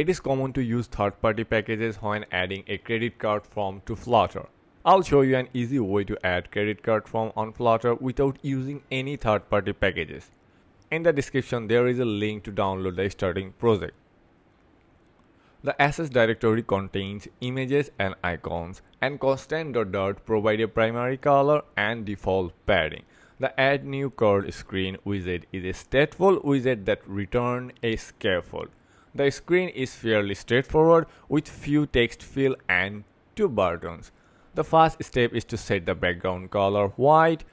It is common to use third-party packages when adding a credit card form to Flutter. I'll show you an easy way to add credit card form on Flutter without using any third-party packages. In the description there is a link to download the starting project. The assets directory contains images and icons and constant dot dot provide a primary color and default padding. The add new card screen widget is a stateful widget that returns a scaffold. The screen is fairly straightforward with few text field and two buttons. The first step is to set the background color white,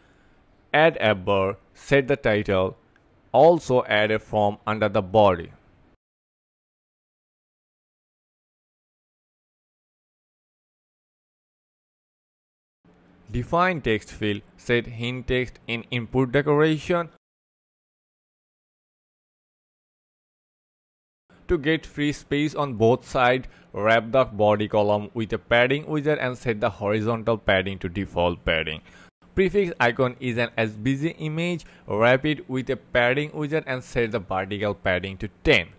add a bar, set the title, also add a form under the body. Define text field, set hint text in input decoration To get free space on both sides, wrap the body column with a padding widget and set the horizontal padding to default padding. Prefix icon is an SVG image, wrap it with a padding widget and set the vertical padding to 10.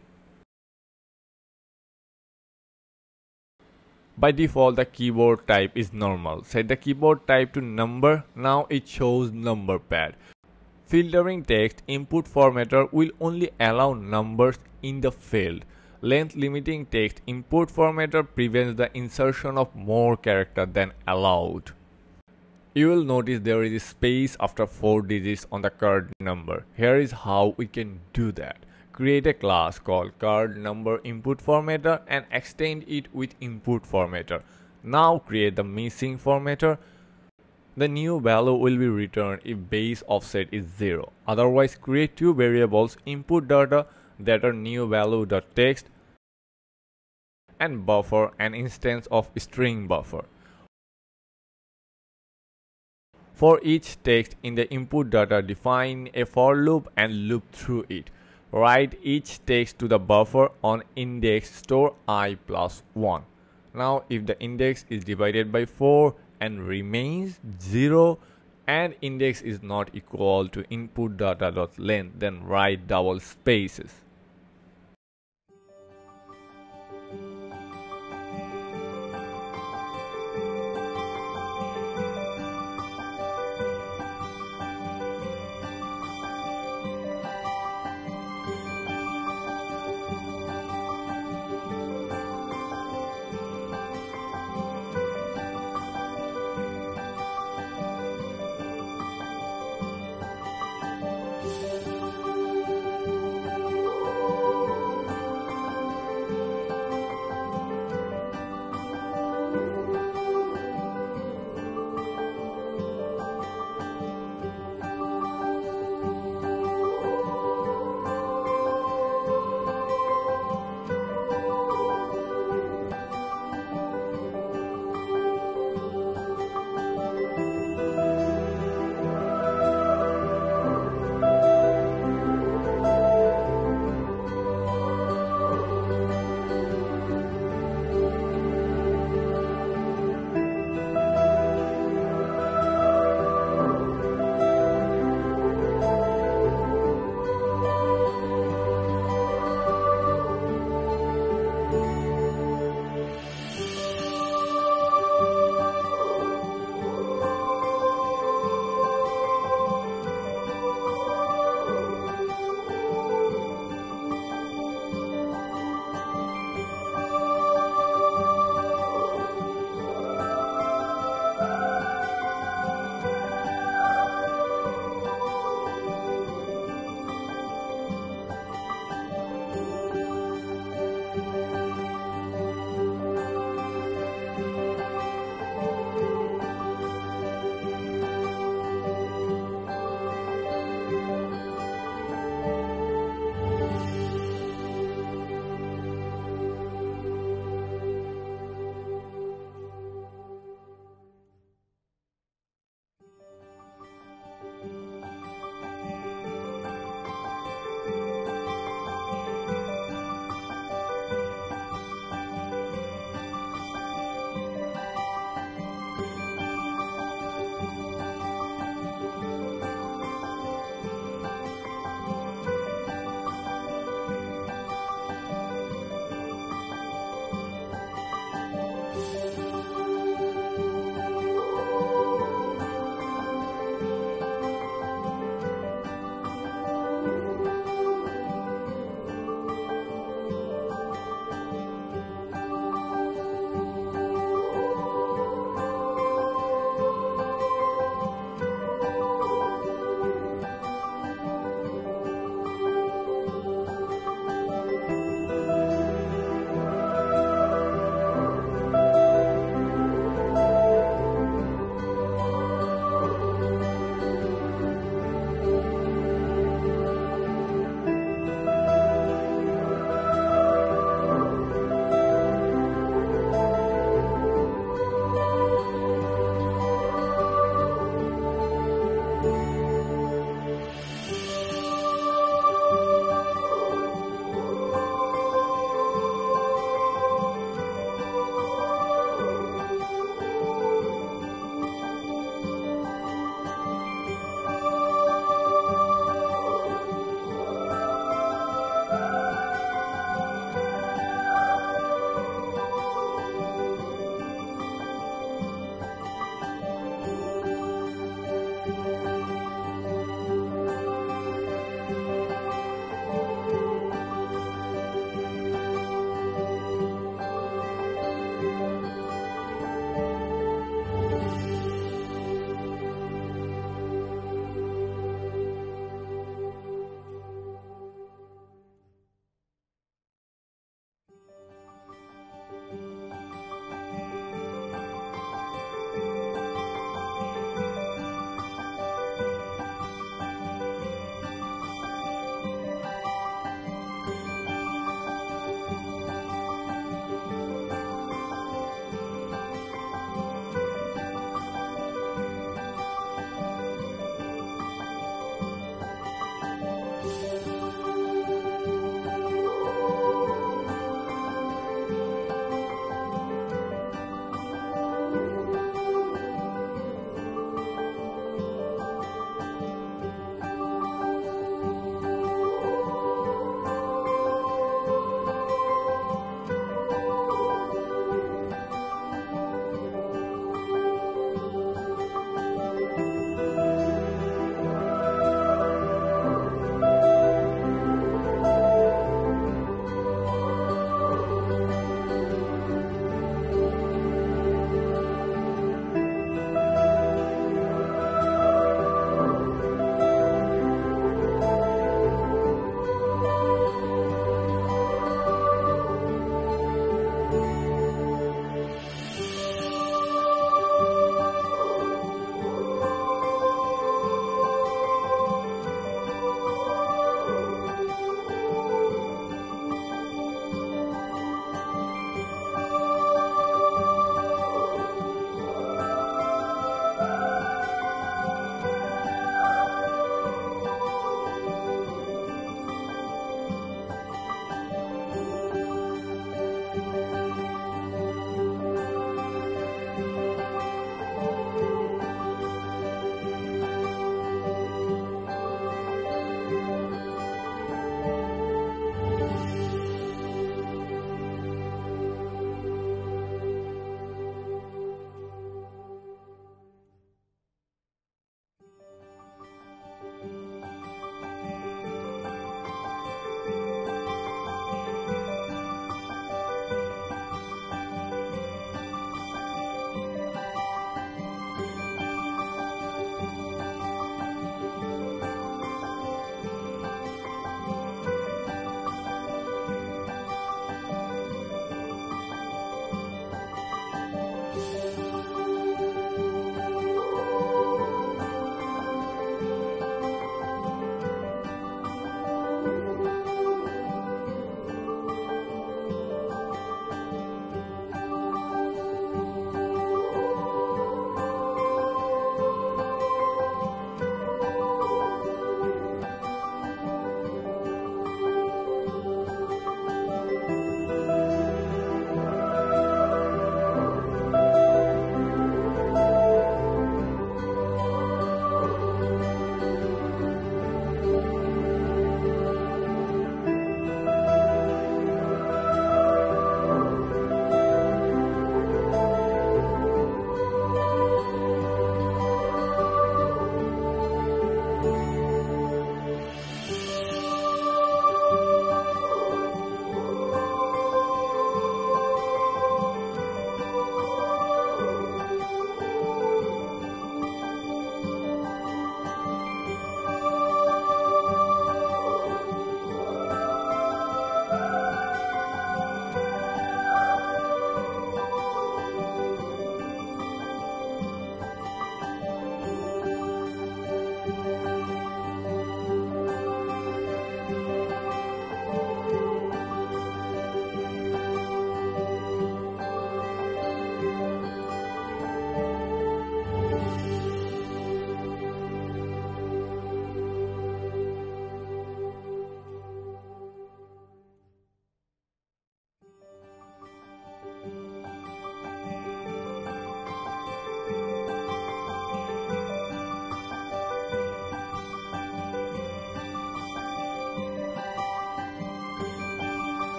By default, the keyboard type is normal. Set the keyboard type to number. Now it shows number pad. Filtering text input formatter will only allow numbers in the field. Length limiting text input formatter prevents the insertion of more character than allowed. You will notice there is a space after 4 digits on the card number. Here is how we can do that. Create a class called card number input formatter and extend it with input formatter. Now create the missing formatter. The new value will be returned if base offset is 0. Otherwise create two variables input data that are new value text and buffer an instance of string buffer. For each text in the input data define a for loop and loop through it. Write each text to the buffer on index store i plus 1. Now if the index is divided by 4 and remains 0 and index is not equal to input data dot length then write double spaces.